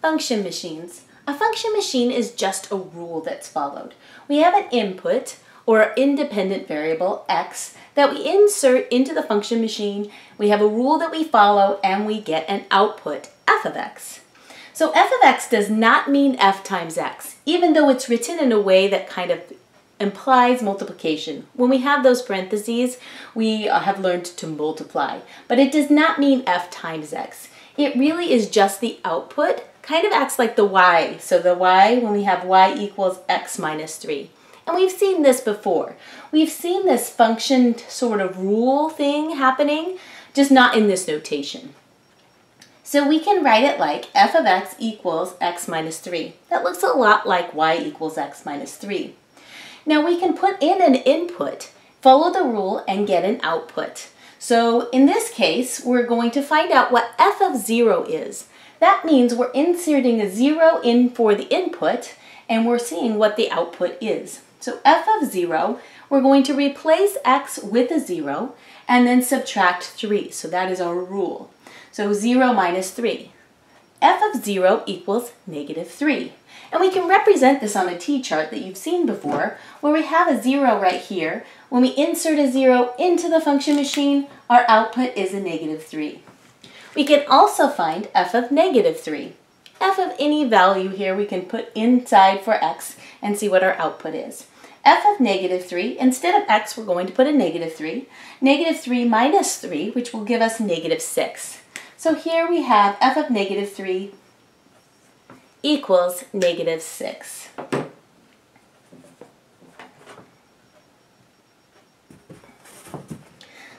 Function machines. A function machine is just a rule that's followed. We have an input or independent variable x that we insert into the function machine. We have a rule that we follow and we get an output f of x. So f of x does not mean f times x, even though it's written in a way that kind of implies multiplication. When we have those parentheses, we uh, have learned to multiply, but it does not mean f times x. It really is just the output, kind of acts like the y. So the y, when we have y equals x minus 3. And we've seen this before. We've seen this function sort of rule thing happening, just not in this notation. So we can write it like f of x equals x minus 3. That looks a lot like y equals x minus 3. Now we can put in an input, follow the rule, and get an output. So in this case, we're going to find out what f of 0 is. That means we're inserting a 0 in for the input, and we're seeing what the output is. So f of 0, we're going to replace x with a 0, and then subtract 3. So that is our rule. So 0 minus 3. f of 0 equals negative 3. And we can represent this on a t-chart that you've seen before, where we have a 0 right here. When we insert a 0 into the function machine, our output is a negative 3. We can also find f of negative 3. f of any value here we can put inside for x and see what our output is. f of negative 3, instead of x, we're going to put a negative 3. Negative 3 minus 3, which will give us negative 6. So here we have f of negative 3 equals negative 6.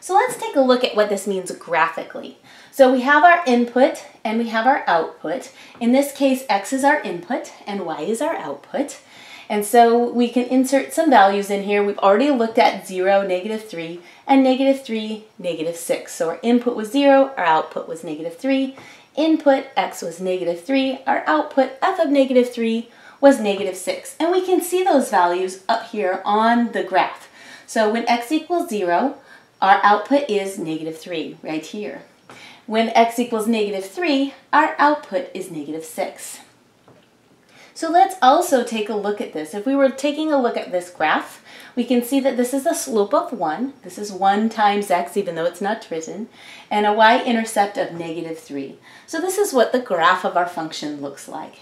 So let's take a look at what this means graphically. So we have our input and we have our output. In this case, x is our input and y is our output. And so we can insert some values in here. We've already looked at 0, negative 3, and negative 3, negative 6. So our input was 0, our output was negative 3. Input, x was negative 3. Our output, f of negative 3, was negative 6. And we can see those values up here on the graph. So when x equals 0, our output is negative 3 right here. When x equals negative 3, our output is negative 6. So let's also take a look at this. If we were taking a look at this graph, we can see that this is a slope of 1. This is 1 times x, even though it's not written, and a y-intercept of negative 3. So this is what the graph of our function looks like.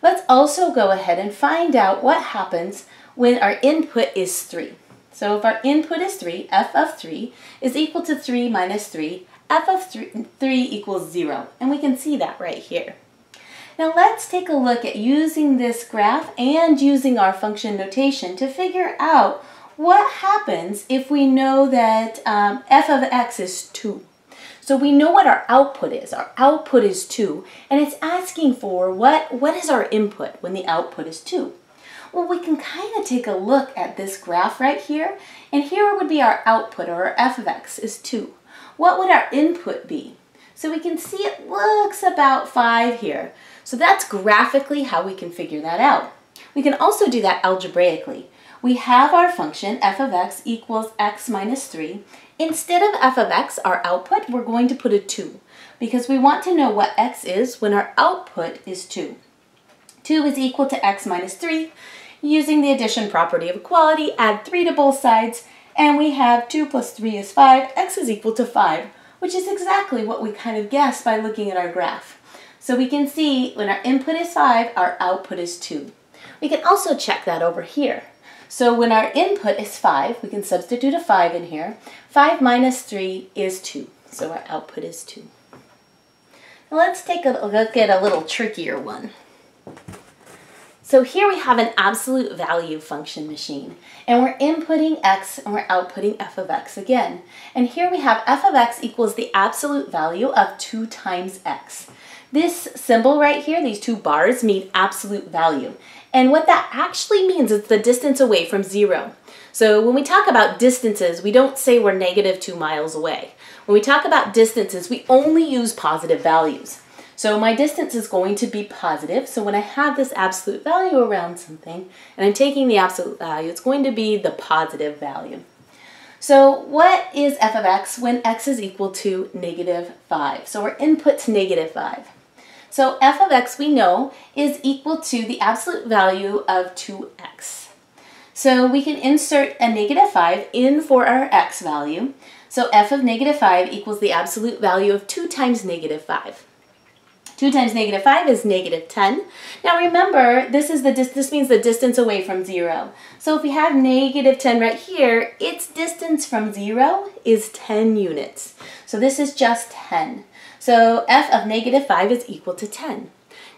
Let's also go ahead and find out what happens when our input is 3. So if our input is 3, f of 3 is equal to 3 minus 3, f of 3, 3 equals 0. And we can see that right here. Now let's take a look at using this graph and using our function notation to figure out what happens if we know that um, f of x is 2. So we know what our output is. Our output is 2, and it's asking for what, what is our input when the output is 2. Well, we can kind of take a look at this graph right here, and here would be our output, or our f of x is 2. What would our input be? So we can see it looks about 5 here. So that's graphically how we can figure that out. We can also do that algebraically. We have our function f of x equals x minus 3. Instead of f of x, our output, we're going to put a 2 because we want to know what x is when our output is 2. 2 is equal to x minus 3. Using the addition property of equality, add 3 to both sides, and we have 2 plus 3 is 5, x is equal to 5, which is exactly what we kind of guessed by looking at our graph. So we can see when our input is 5, our output is 2. We can also check that over here. So when our input is 5, we can substitute a 5 in here. 5 minus 3 is 2, so our output is 2. Now let's take a look at a little trickier one. So here we have an absolute value function machine, and we're inputting x and we're outputting f of x again. And here we have f of x equals the absolute value of 2 times x. This symbol right here, these two bars, mean absolute value. And what that actually means is the distance away from zero. So when we talk about distances, we don't say we're negative two miles away. When we talk about distances, we only use positive values. So my distance is going to be positive. So when I have this absolute value around something, and I'm taking the absolute value, it's going to be the positive value. So what is f of x when x is equal to negative 5? So our input's negative 5. So f of x we know is equal to the absolute value of 2x. So we can insert a negative 5 in for our x value. So f of negative 5 equals the absolute value of 2 times negative 5. 2 times negative 5 is negative 10. Now remember, this is the this means the distance away from 0. So if we have negative 10 right here, its distance from 0 is 10 units. So this is just 10. So f of negative 5 is equal to 10.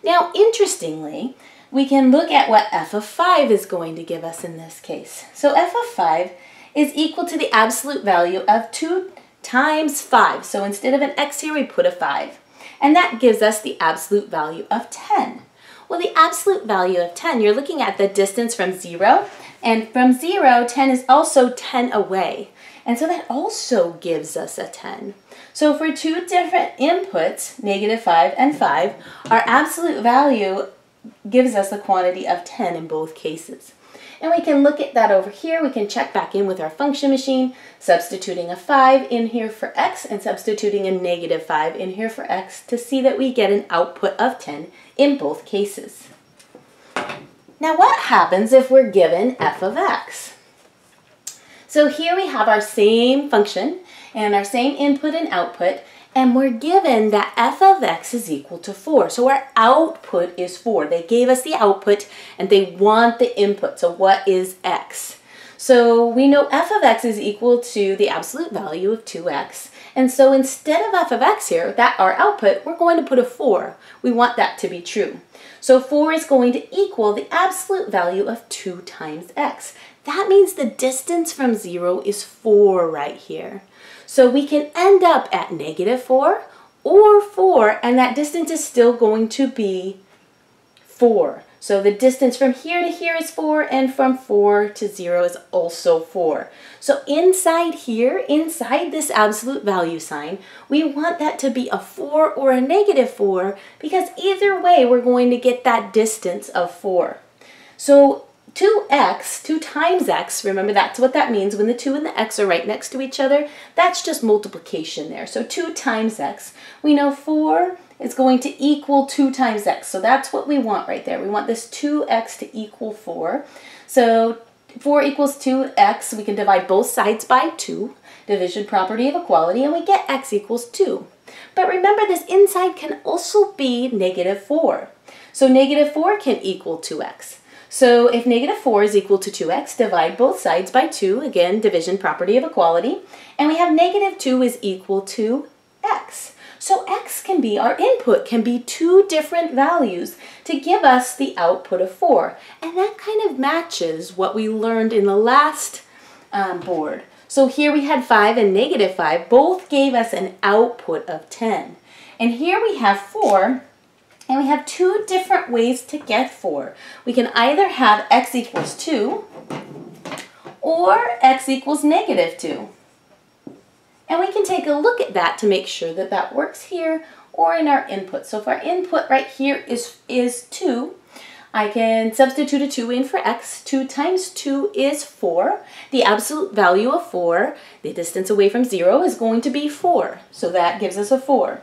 Now, interestingly, we can look at what f of 5 is going to give us in this case. So f of 5 is equal to the absolute value of 2 times 5. So instead of an x here, we put a 5. And that gives us the absolute value of 10. Well, the absolute value of 10, you're looking at the distance from 0. And from 0, 10 is also 10 away. And so that also gives us a 10. So for two different inputs, negative 5 and 5, our absolute value gives us a quantity of 10 in both cases. And we can look at that over here. We can check back in with our function machine, substituting a 5 in here for x and substituting a negative 5 in here for x to see that we get an output of 10 in both cases. Now what happens if we're given f of x? So here we have our same function and our same input and output, and we're given that f of x is equal to 4. So our output is 4. They gave us the output and they want the input. So what is x? So we know f of x is equal to the absolute value of 2x. And so instead of f of x here, that our output, we're going to put a 4. We want that to be true. So 4 is going to equal the absolute value of 2 times x. That means the distance from 0 is 4 right here. So we can end up at negative 4 or 4, and that distance is still going to be 4. So the distance from here to here is 4, and from 4 to 0 is also 4. So inside here, inside this absolute value sign, we want that to be a 4 or a negative 4, because either way, we're going to get that distance of 4. So 2x, 2 times x, remember that's what that means when the 2 and the x are right next to each other. That's just multiplication there. So 2 times x. We know 4 is going to equal 2 times x. So that's what we want right there. We want this 2x to equal 4. So 4 equals 2x. We can divide both sides by 2, division property of equality, and we get x equals 2. But remember, this inside can also be negative 4. So negative 4 can equal 2x. So if negative 4 is equal to 2x, divide both sides by 2, again, division property of equality, and we have negative 2 is equal to x. So x can be, our input can be two different values to give us the output of 4. And that kind of matches what we learned in the last um, board. So here we had 5 and negative 5, both gave us an output of 10. And here we have 4, and we have two different ways to get 4. We can either have x equals 2 or x equals negative 2. And we can take a look at that to make sure that that works here or in our input. So if our input right here is, is 2, I can substitute a 2 in for x. 2 times 2 is 4. The absolute value of 4, the distance away from 0, is going to be 4. So that gives us a 4.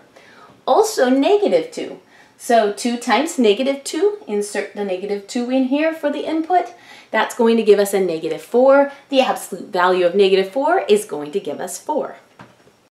Also negative 2. So 2 times negative 2, insert the negative 2 in here for the input. That's going to give us a negative 4. The absolute value of negative 4 is going to give us 4.